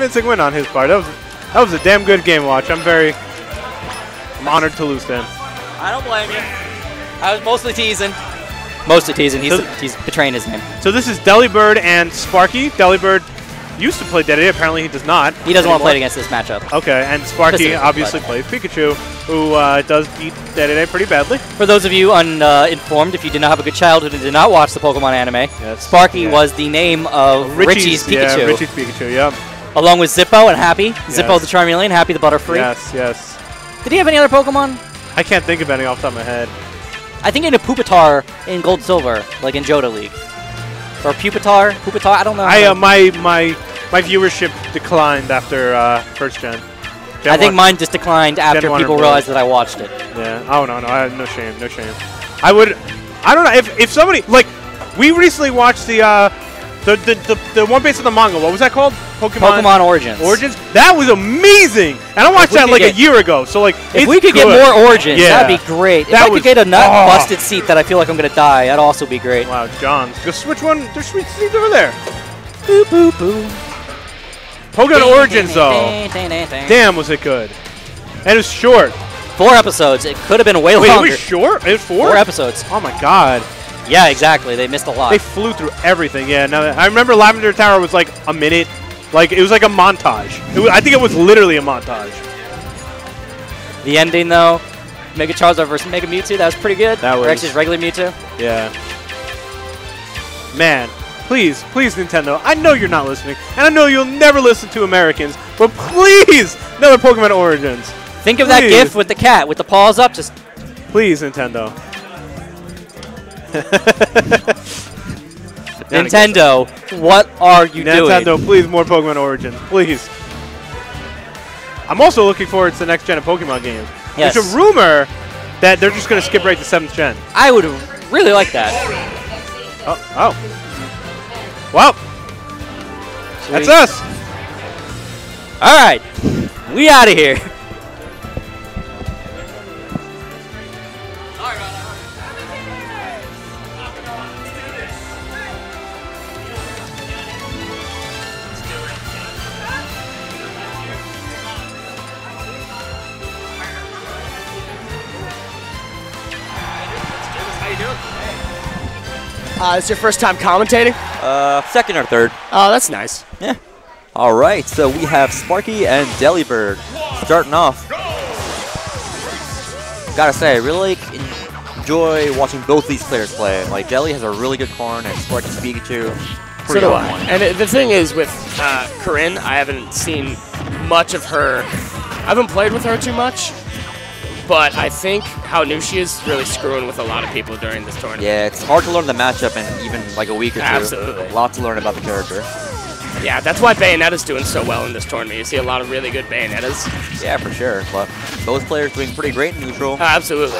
convincing win on his part. That was that was a damn good game watch. I'm very I'm honored to lose to him. I don't blame you. I was mostly teasing. Mostly teasing. He's, So- he's betraying his name. So this is Delibird and Sparky. Delibird used to play Dedede. Apparently he does not. He doesn't want to play against this matchup. Okay, and Sparky obviously plays Pikachu, who uh, does beat Dedede pretty badly. For those of you uninformed, if you did not have a good childhood and did not watch the Pokemon anime, Yes. Sparky Yeah. was the name of Ritchie's, Pikachu, Yeah, Ritchie's Pikachu, yeah. Along with Zippo and Happy. Zippo Yes. the Charmeleon, Happy the Butterfree. Yes, yes. Did he have any other Pokemon? I can't think of any off the top of my head. I think in a Pupitar in Gold Silver, like in Johto League. Or Pupitar? Pupitar? I don't know. I uh, my my my viewership declined after uh, first gen. Gen I think mine just declined after people realized that I watched it. Yeah. Oh no no. I, no shame. No shame. I would. I don't know if if somebody like we recently watched the uh the the the, the one based on the manga. What was that called? Pokemon. Pokemon Origins. Origins. That was amazing. And I watched that like get- a year ago. So like If we could get more Origins, Yeah. that'd be great. If That I was- could get a nut oh. busted seat that I feel like I'm gonna die, that'd also be great. Wow, John's. Just switch one. There's sweet seats over there. Boop boop boop. Pokemon Origins though. Damn, was it good. And it was short. Four episodes. It could have been way Wait, it longer. was short? It was four? Four episodes. Oh my god. Yeah, exactly. They missed a lot. They flew through everything. Yeah, now I remember Lavender Tower was like a minute. Like it was like a montage. Was, I think it was literally a montage. the ending though, Mega Charizard versus Mega Mewtwo, that was pretty good. That Or was- actually just regular Mewtwo. Yeah. Man, please, please Nintendo. I know you're not listening, and I know you'll never listen to Americans, but please, another Pokemon Origins. Think of that GIF with the cat with the paws up. Just Please, Nintendo. Nintendo, what are you Nintendo, doing? please, more Pokemon Origins, please. I'm also looking forward to the next gen of Pokemon games. Yes. There's a rumor that they're just going to skip right to 7th gen. I would really like that. Oh, oh. Well, that's us. All right, we out of here. Uh, it's your first time commentating? Uh, second or third. Oh, that's nice. Yeah. All right, so we have Sparky and Delibird starting off. Gotta say, I really enjoy watching both these players play. Like, Deli has a really good Corrin, and Sparky's Pikachu. So pretty do I. one. And it, the thing is with uh, Corinne, I haven't seen much of her. I haven't played with her too much, but I think how new she is really screwing with a lot of people during this tournament. Yeah, it's hard to learn the matchup in even like a week or two. Absolutely. A lot to learn about the character. Yeah, that's why Bayonetta's doing so well in this tournament. You see a lot of really good Bayonettas. Yeah, for sure. But both players doing pretty great in neutral. Uh, absolutely.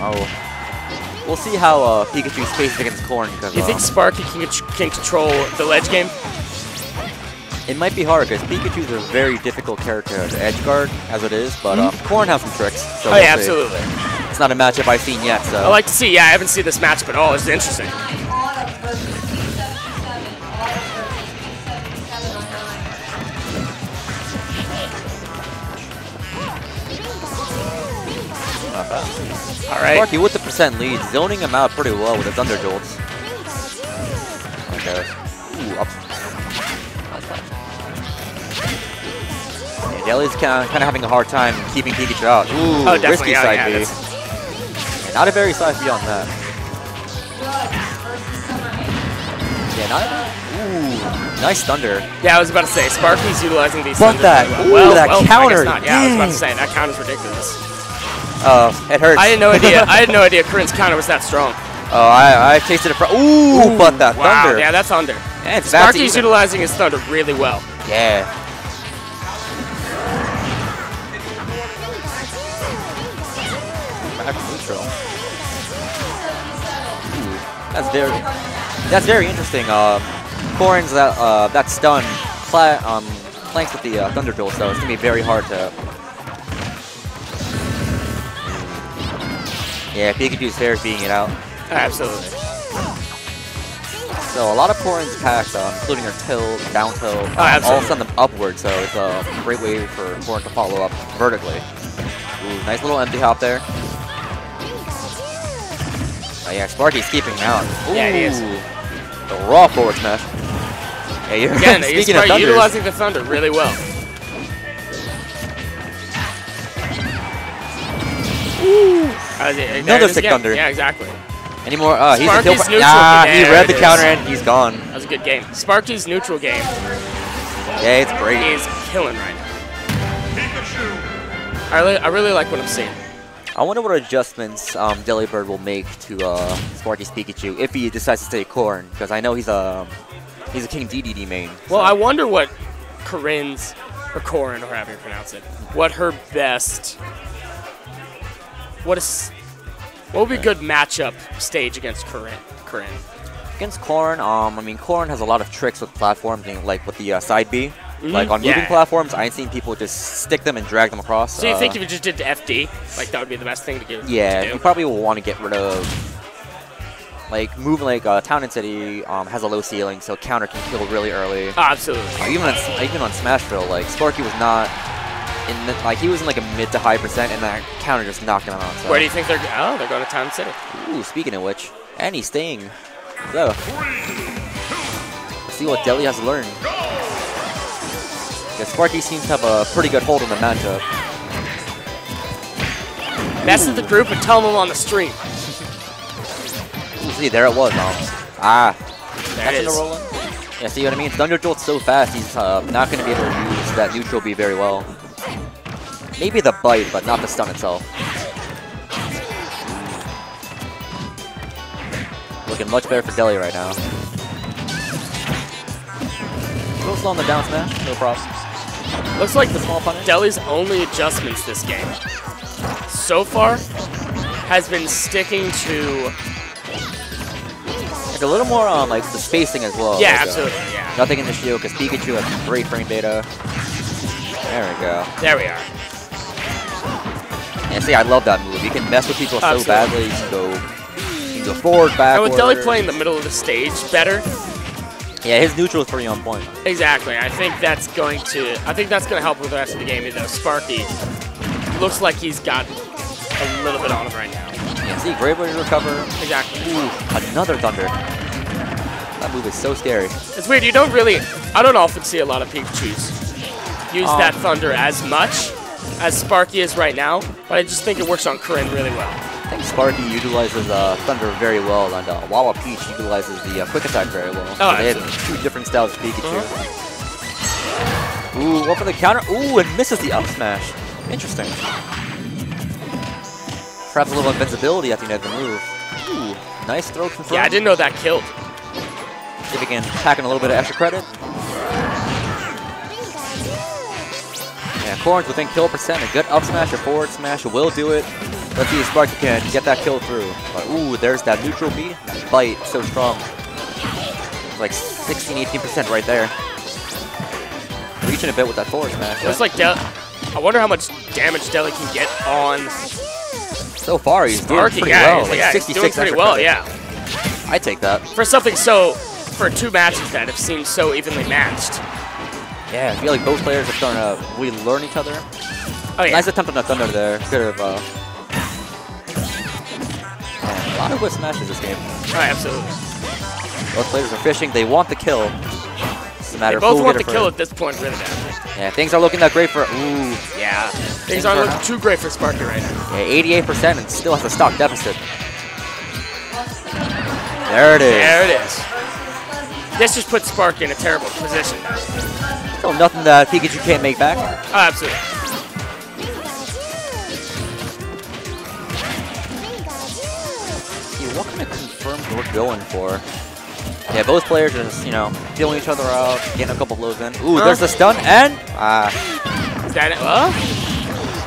Oh. We'll see how uh, Pikachu faces against Corrin you uh, think Sparky can, can control the ledge game? It might be hard because Pikachu's a very difficult character to edge guard as it is, but um, Corrin has some tricks. So oh, we'll yeah, see. absolutely. It's not a matchup I've seen yet, so. I like to see, yeah, I haven't seen this matchup at all. It's interesting. All right. Sparky with the percent lead, zoning him out pretty well with the Thunder Jolts. Okay. Ooh, up. Deli's kind of, kind of having a hard time keeping Pikachu out. Ooh, Oh, definitely. risky side yeah, B. Yeah, not a very side B on that. Yeah, not. Ooh, nice Thunder. Yeah, I was about to say, Sparky's utilizing these. Thunders that. really Ooh, well. that well, counter. not. Yeah, I was about to say that counter's ridiculous. Uh, it hurts. I had no idea. I had no idea Corinne's counter was that strong. Oh, I, I tasted it. Fr- Ooh, but that wow, Thunder. yeah, that's thunder. Yeah, it's back to Sparky's utilizing his thunder really well. Yeah. That's very, that's very interesting. Uh, Corrin's that uh, that stun um, flanks with the uh, Thunder Jolt, so it's gonna be very hard to. Yeah, Pikachu's fair is beating it out. Absolutely. So a lot of Corrin's attacks, uh, including her tilt, down tilt, um, all send them upward, so it's a great way for Corrin to follow up vertically. Ooh, nice little empty hop there. Oh yeah, Sparky's keeping him out. Ooh, Yeah, he is. The raw forward smash. Yeah, you're Again, he's speaking of utilizing the thunder really well. Uh, Another sick again. thunder. Yeah, exactly. Any more? Uh, he's a Sparky's kill. neutral. Yeah, he read the is. counter and he's gone. That was a good game. Sparky's neutral game Yeah, it's great. is killing right now. I really, I really like what I'm seeing. I wonder what adjustments um, Delibird will make to uh, Sparky's Pikachu if he decides to stay Corrin, because I know he's a he's a King Dedede main. Well, so- I wonder what Corinne's, or Corin, or however you pronounce it, what her best, what is, what would be a good matchup stage against Corinne? Corinne. against Corrin, um, I mean Corrin has a lot of tricks with platforms, like with the uh, side B. Like on Yeah. moving platforms, I ain't seen people just stick them and drag them across. So you uh, think if you just did the FD, like that would be the best thing to do? Yeah, to you probably will want to get rid of like moving like uh, Town and City um, has a low ceiling, so counter can kill really early. Oh, absolutely. Uh, even on even on Smashville, like Sparky was not in the, like he was in like a mid to high percent, and that counter just knocked him out. So. Where do you think they're? Oh, they're going to Town and City. Ooh, speaking of which, and he's staying. So, let's see what Deli has learned. Yeah, Sparky seems to have a pretty good hold on the matchup. Mess with the group and tell them on the stream. See, there it was. Um, ah, There that's it is. Yeah, see what I mean? Thunder Jolt's so fast, he's uh, not going to be able to use that neutral B very well. Maybe the bite, but not the stun itself. Looking much better for Deli right now. A little slow on the down smash, no problems. Looks like the. Deli's only adjustments this game so far has been sticking to. Like a little more on like the spacing as well. yeah, like, uh, absolutely. Yeah. nothing in the shield because Pikachu has great frame data. There we go. There we are. And see, I love that move. You can mess with people so badly. You can go, you can go forward, And backward. with Deli playing the middle of the stage better, Yeah, his neutral is pretty on point. exactly. I think that's going to. I think that's going to help with the rest of the game. Though Sparky looks like he's got a little bit on him right now. Yeah, see, great way to recover. Exactly. Ooh, another thunder. That move is so scary. It's weird. You don't really. I don't often see a lot of Pikachu's use Um, that thunder as much as Sparky is right now, but I just think it works on Corinne really well. I think Sparky utilizes uh, thunder very well, and uh, Wawa Peach utilizes the uh, quick attack very well. Oh, they have. Two different styles of Pikachu. Ooh, up for the counter. Ooh, and misses the up smash. Interesting. Perhaps a little invincibility at the end of the move. Ooh, nice throw confirmed. Yeah, I didn't know that killed. See if we can pack in a little bit of extra credit. Yeah, Corrin's within kill percent. A good up smash or forward smash will do it. Let's see if Sparky can get that kill through. But, ooh, there's that neutral B. That bite, so strong. Like 16, 18% right there. Reaching a bit with that forward smash. Looks like Del. I wonder how much damage Deli can get on so far, he's doing Sparky. pretty yeah, well. Like yeah, he's doing pretty well. credit. Yeah, I take that. for something so for two matches that have seemed so evenly matched. Yeah, I feel like both players are starting to really learn each other. Oh yeah, Nice attempt on the thunder there. Could have. Uh, a lot of whip smashes this game. oh, absolutely. Both players are fishing. They want the kill. It's a They matter of both want the kill at this point, really bad. Yeah, things are looking that great for. Ooh, Yeah, things aren't looking too great for Sparky right now. yeah, 88% and still has a stock deficit. There it is. There it is. This just puts Sparky in a terrible position. Still nothing that Pikachu can't make back. Oh, absolutely. Confirms we're going for? Yeah, both players are just, you know, feeling each other out, getting a couple blows in. Ooh, Huh? there's the stun, and ah, Is that it? Uh,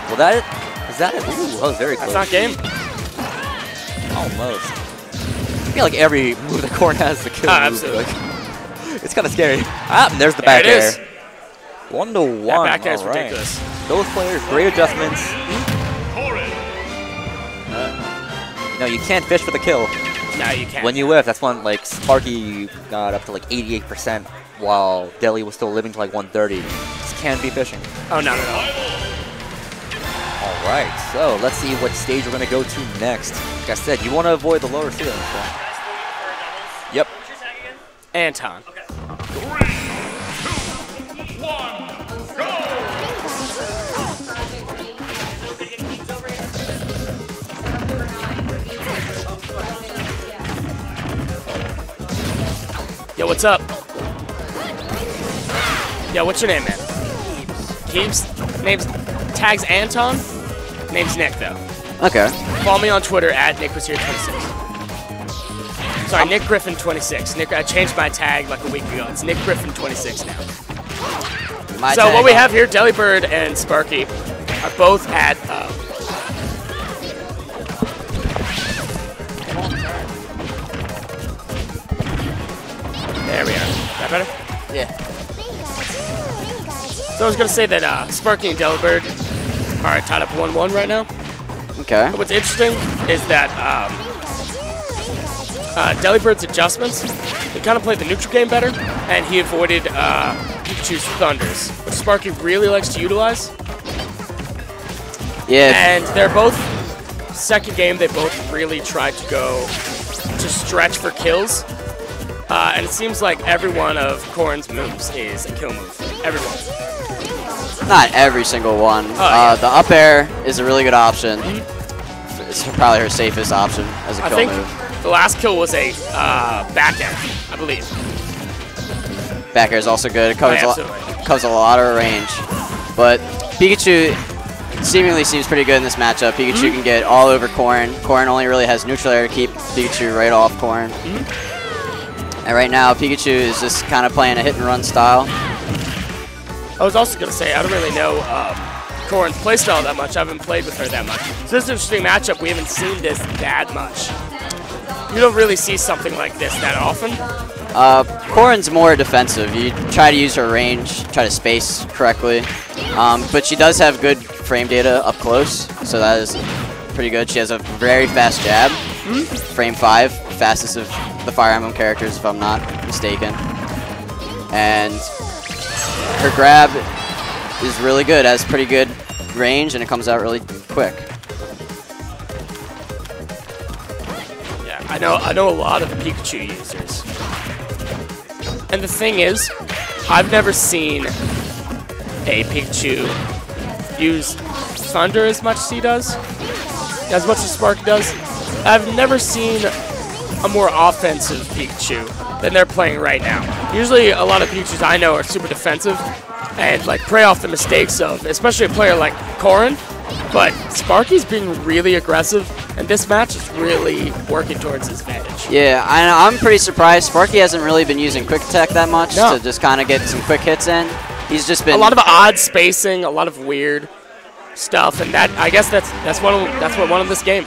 well, that it? Is that it? Ooh, that was very close. that's not game. Almost. I feel like every move the Corrin has to kill. Ah, move, absolutely. like, it's kind of scary. Ah, and there's the There back it air. is. One to one. That back air is All right. ridiculous. Those players, great adjustments. No, you can't fish for the kill. No, you can't. When you whiff, that's when like Sparky got up to like 88%, while Deli was still living to like 130. This can be fishing. oh no, no, no. All right, so let's see what stage we're gonna go to next. Like I said, you want to avoid the lower ceiling. So. Yep. Anton. Yo, what's up? Yo, what's your name, man? Keeps? Name's tags Anton. Name's Nick though. Okay. Follow me on Twitter at Nick was here 26. Sorry, Nick Griffin 26. Nick, I changed my tag like a week ago. It's Nick Griffin 26 now. My so what we have here, Delibird and Sparky are both at. Uh, that better? Yeah. So I was gonna say that uh, Sparky and Delibird are tied up 1-1 right now. Okay. But what's interesting is that um, uh, Delibird's adjustments, he kind of played the neutral game better, and he avoided uh, Pikachu's thunders, which Sparky really likes to utilize. Yeah. And they're both, second game, they both really tried to go to stretch for kills. Uh, and it seems like every one of Corrin's moves is a kill move. Everyone. Not every single one. yeah. uh, the up air is a really good option. It's probably her safest option as a I kill think move. the last kill was a uh, back air, I believe. Back air is also good. It covers, Oh, a, lot, covers a lot of range. But Pikachu seemingly seems pretty good in this matchup. Pikachu Mm-hmm. can get all over Corrin. Corrin only really has neutral air to keep Pikachu right off Corrin. Mm-hmm. And right now, Pikachu is just kind of playing a hit and run style. I was also going to say, I don't really know um, Corrin's playstyle that much. I haven't played with her that much. So this is an interesting matchup. We haven't seen this that much. You don't really see something like this that often. Uh, Corrin's more defensive. You try to use her range, try to space correctly. Um, but she does have good frame data up close, so that is pretty good. She has a very fast jab. Frame 5, fastest of the Fire Emblem characters, if I'm not mistaken. And her grab is really good, has pretty good range, and it comes out really quick. Yeah, I know. I know a lot of Pikachu users. And the thing is, I've never seen a Pikachu use Thunder as much as he does, as much as Spark does. I've never seen a more offensive Pikachu than they're playing right now. Usually, a lot of Pikachus I know are super defensive and like prey off the mistakes of, especially a player like Corrin. But Sparky's being really aggressive, and this match is really working towards his advantage. Yeah, I, I'm pretty surprised. Sparky hasn't really been using quick attack that much No. to just kind of get some quick hits in. He's just been a lot of odd spacing, a lot of weird stuff, and that I guess that's that's one that's what won him this game.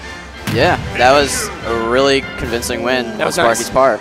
Yeah, that was a really convincing win That was Sparky's nice. part.